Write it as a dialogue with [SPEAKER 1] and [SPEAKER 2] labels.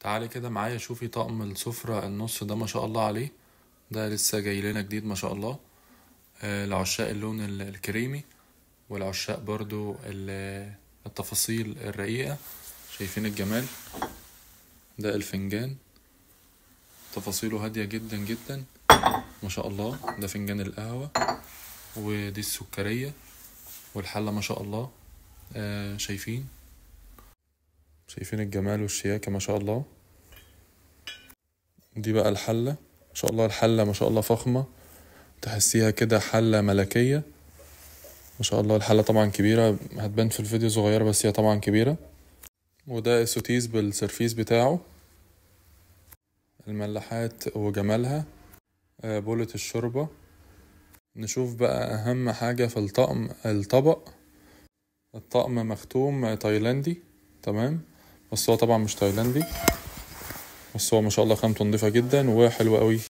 [SPEAKER 1] تعالي كده معايا شوفي طقم السفرة النص ده ما شاء الله عليه. ده لسه جاي لنا جديد ما شاء الله. آه، لعشاق اللون ال- الكريمي والعشاق برضو ال- التفاصيل الرقيقة. شايفين الجمال؟ ده الفنجان. تفاصيله هادية جدا جدا. ما شاء الله ده فنجان القهوة. ودي السكرية. والحلة ما شاء الله. آه شايفين؟ شايفين الجمال والشياكة ما شاء الله. دي بقى الحلة. ما شاء الله الحلة ما شاء الله فخمة. تحسيها كده حلة ملكية. ما شاء الله الحلة طبعا كبيرة. هتبان في الفيديو صغيرة بس هي طبعا كبيرة. وده السوتيس بالسرفيس بتاعه. الملاحات وجمالها. آه، بولة الشوربة. نشوف بقى أهم حاجة في الطقم الطبق. الطقم مختوم تايلاندي. تمام؟ بس هو طبعا مش تايلاندي. بس هو ما شاء الله خامته نضيفة جدا وحلوة قوي.